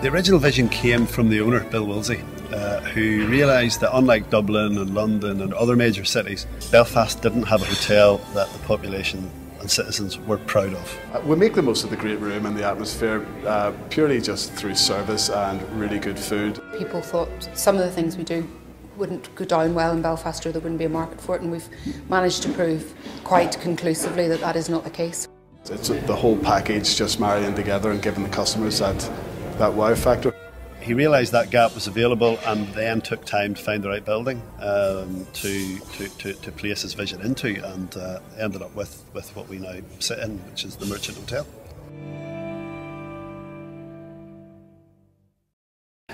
The original vision came from the owner, Bill Wolsey, uh, who realised that unlike Dublin and London and other major cities, Belfast didn't have a hotel that the population and citizens were proud of. Uh, we make the most of the great room and the atmosphere uh, purely just through service and really good food. People thought some of the things we do wouldn't go down well in Belfast or there wouldn't be a market for it and we've managed to prove quite conclusively that that is not the case. It's the whole package just marrying together and giving the customers that, that wow factor. He realised that gap was available and then took time to find the right building um, to, to, to, to, place his vision into and uh, ended up with, with what we now sit in, which is the Merchant Hotel.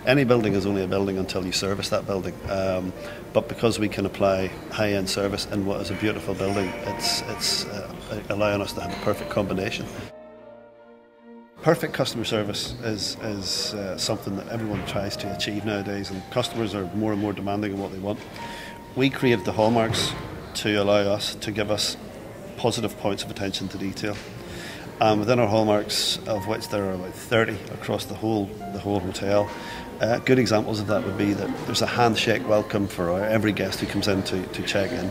Any building is only a building until you service that building. Um, but because we can apply high-end service in what is a beautiful building, it's, it's uh, allowing us to have a perfect combination. Perfect customer service is, is uh, something that everyone tries to achieve nowadays, and customers are more and more demanding of what they want. We created the hallmarks to allow us to give us positive points of attention to detail. Um, within our hallmarks, of which there are about 30 across the whole the whole hotel, uh, good examples of that would be that there's a handshake welcome for every guest who comes in to, to check in.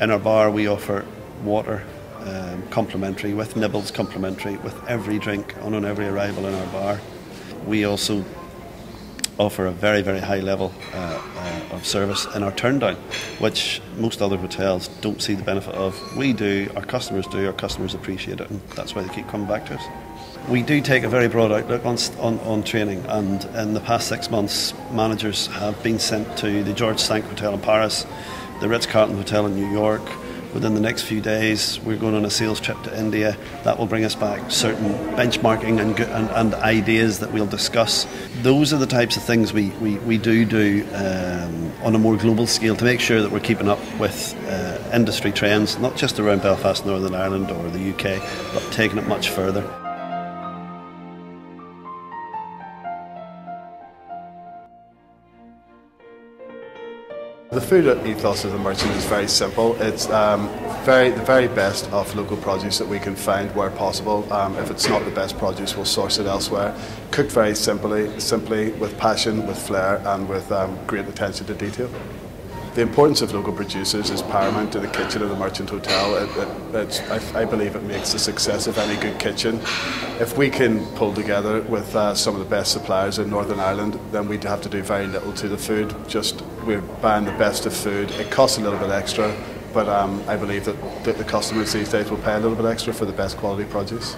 In our bar, we offer water um, complimentary, with nibbles complimentary, with every drink on on every arrival in our bar. We also offer a very, very high level uh, uh, of service in our turn down, which most other hotels don't see the benefit of. We do, our customers do, our customers appreciate it, and that's why they keep coming back to us. We do take a very broad outlook on, on, on training, and in the past six months, managers have been sent to the George Cinq Hotel in Paris, the Ritz Carlton Hotel in New York, Within the next few days, we're going on a sales trip to India. That will bring us back certain benchmarking and, and, and ideas that we'll discuss. Those are the types of things we, we, we do do um, on a more global scale to make sure that we're keeping up with uh, industry trends, not just around Belfast, Northern Ireland or the UK, but taking it much further. The food ethos of the merchant is very simple. It's um, very the very best of local produce that we can find where possible. Um, if it's not the best produce, we'll source it elsewhere. Cooked very simply, simply with passion, with flair, and with um, great attention to detail. The importance of local producers is paramount to the kitchen of the Merchant Hotel. It, it, I, I, believe it makes the success of any good kitchen. If we can pull together with uh, some of the best suppliers in Northern Ireland, then we'd have to do very little to the food. Just we're buying the best of food. It costs a little bit extra, but um, I believe that, that the customers these days will pay a little bit extra for the best quality produce.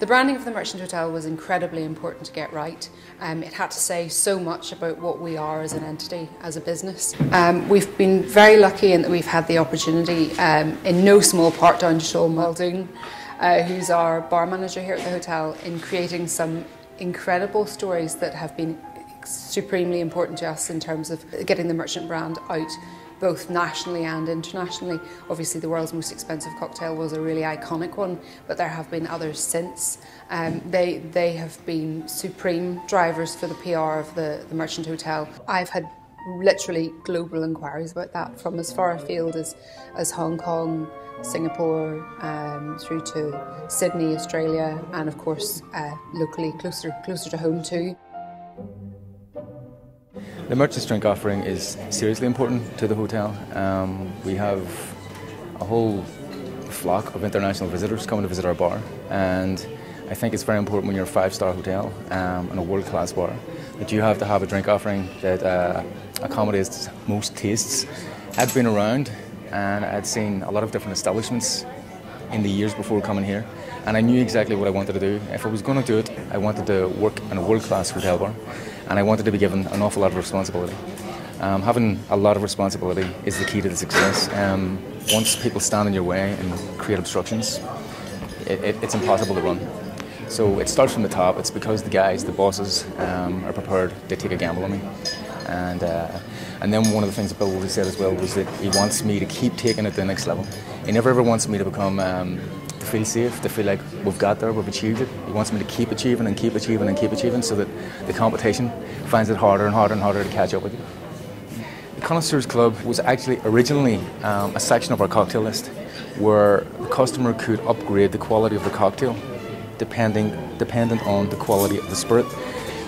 The branding of the Merchant Hotel was incredibly important to get right. Um, it had to say so much about what we are as an entity, as a business. Um, we've been very lucky in that we've had the opportunity, um, in no small part down to Sean Muldoon, uh, who's our bar manager here at the hotel, in creating some incredible stories that have been supremely important to us in terms of getting the merchant brand out both nationally and internationally. Obviously, the world's most expensive cocktail was a really iconic one, but there have been others since. Um, they, they have been supreme drivers for the PR of the, the Merchant Hotel. I've had literally global inquiries about that from as far afield as, as Hong Kong, Singapore, um, through to Sydney, Australia, and of course uh, locally closer closer to home too. The merchant's drink offering is seriously important to the hotel. Um, we have a whole flock of international visitors coming to visit our bar, and I think it's very important when you're a five-star hotel um, and a world-class bar that you have to have a drink offering that uh, accommodates most tastes. I'd been around and I'd seen a lot of different establishments in the years before coming here, and I knew exactly what I wanted to do. If I was going to do it, I wanted to work in a world-class hotel bar and I wanted to be given an awful lot of responsibility. Um, having a lot of responsibility is the key to the success. Um, once people stand in your way and create obstructions, it, it, it's impossible to run. So it starts from the top. It's because the guys, the bosses, um, are prepared to take a gamble on me. And, uh, and then one of the things that Bill said as well was that he wants me to keep taking it to the next level. He never ever wants me to become um, to feel safe, to feel like we've got there, we've achieved it. He wants me to keep achieving and keep achieving and keep achieving so that the competition finds it harder and harder and harder to catch up with you. The Connoisseurs Club was actually originally um, a section of our cocktail list where the customer could upgrade the quality of the cocktail depending dependent on the quality of the spirit.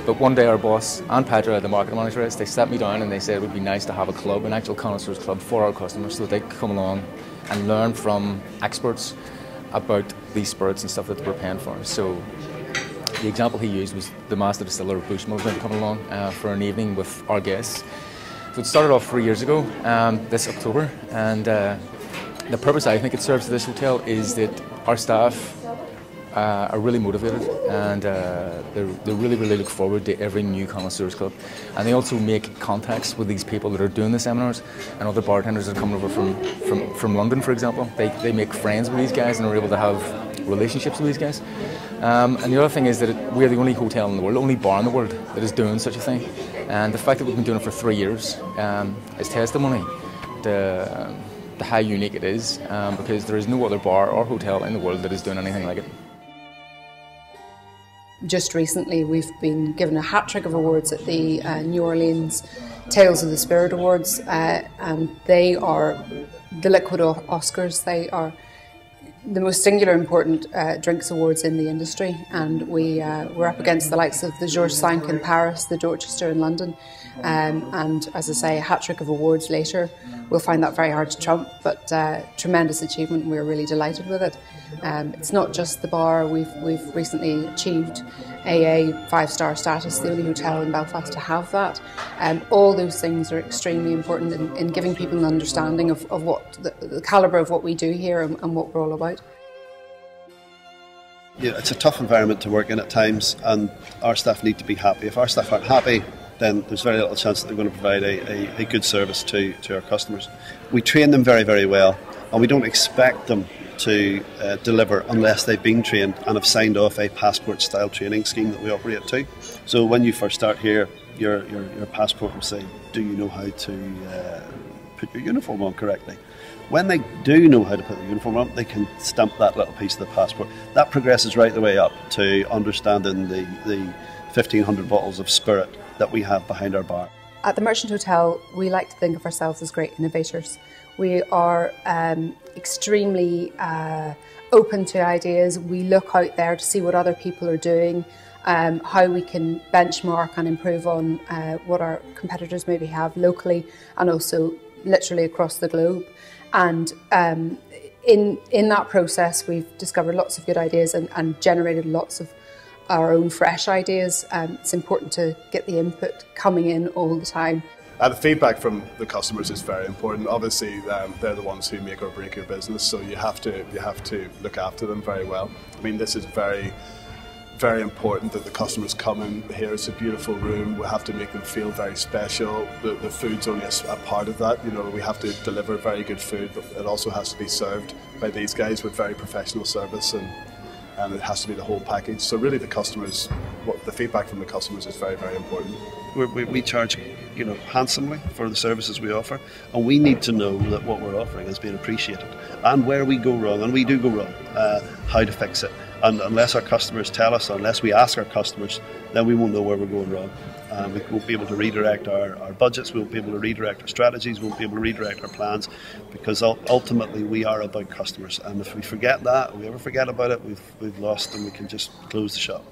But one day our boss and Pedro, the market manager, they sat me down and they said it would be nice to have a club, an actual connoisseurs club for our customers, so that they could come along and learn from experts about these spirits and stuff that we're paying for. So the example he used was the master distiller of Bushmill going to come along uh, for an evening with our guests. So it started off three years ago, um, this October, and uh, the purpose I think it serves to this hotel is that our staff uh, are really motivated and uh, they really, really look forward to every new connoisseurs club. And they also make contacts with these people that are doing the seminars and other bartenders that are coming over from, from, from London, for example. They, they make friends with these guys and are able to have relationships with these guys. Um, and the other thing is that it, we're the only hotel in the world, only bar in the world that is doing such a thing. And the fact that we've been doing it for three years um, is testimony to, to how unique it is um, because there is no other bar or hotel in the world that is doing anything like it. Just recently, we've been given a hat trick of awards at the uh, New Orleans Tales of the Spirit Awards, uh, and they are the Liquid Oscars. They are the most singular important uh, drinks awards in the industry, and we uh, we're up against the likes of the Georges V in Paris, the Dorchester in London, um, and as I say, a hat trick of awards later. We'll find that very hard to trump, but uh, tremendous achievement. We're really delighted with it. Um, it's not just the bar. We've we've recently achieved AA five star status, the only hotel in Belfast to have that. Um, all those things are extremely important in, in giving people an understanding of, of what the, the calibre of what we do here and, and what we're all about. Yeah, it's a tough environment to work in at times, and our staff need to be happy. If our staff aren't happy, then there's very little chance that they're going to provide a, a, a, good service to, to our customers. We train them very, very well, and we don't expect them to uh, deliver unless they've been trained and have signed off a passport style training scheme that we operate to. So when you first start here, your, your, your passport will say, Do you know how to uh, put your uniform on correctly? When they do know how to put the uniform on, they can stamp that little piece of the passport. That progresses right the way up to understanding the, the 1500 bottles of spirit that we have behind our bar. At the Merchant Hotel, we like to think of ourselves as great innovators. We are um, extremely uh, open to ideas. We look out there to see what other people are doing, um, how we can benchmark and improve on uh, what our competitors maybe have locally and also literally across the globe. And um, in in that process, we've discovered lots of good ideas and, and generated lots of our own fresh ideas. Um, it's important to get the input coming in all the time. Uh, the feedback from the customers is very important. Obviously, um, they're the ones who make or break your business, so you have to you have to look after them very well. I mean, this is very very important that the customers come in here. It's a beautiful room. We have to make them feel very special. The, the food's only a, a, part of that. You know, we have to deliver very good food, but it also has to be served by these guys with very professional service and and it has to be the whole package. So really, the customers, what the feedback from the customers is very, very important. We, we, charge, you know, handsomely for the services we offer, and we need to know that what we're offering is being appreciated, and where we go wrong, and we do go wrong, uh, how to fix it. And unless our customers tell us, unless we ask our customers, then we won't know where we're going wrong. Um, we won't be able to redirect our, our budgets, we won't be able to redirect our strategies, we won't be able to redirect our plans because ultimately we are about customers. And if we forget that, if we ever forget about it, we've, we've lost and we can just close the shop.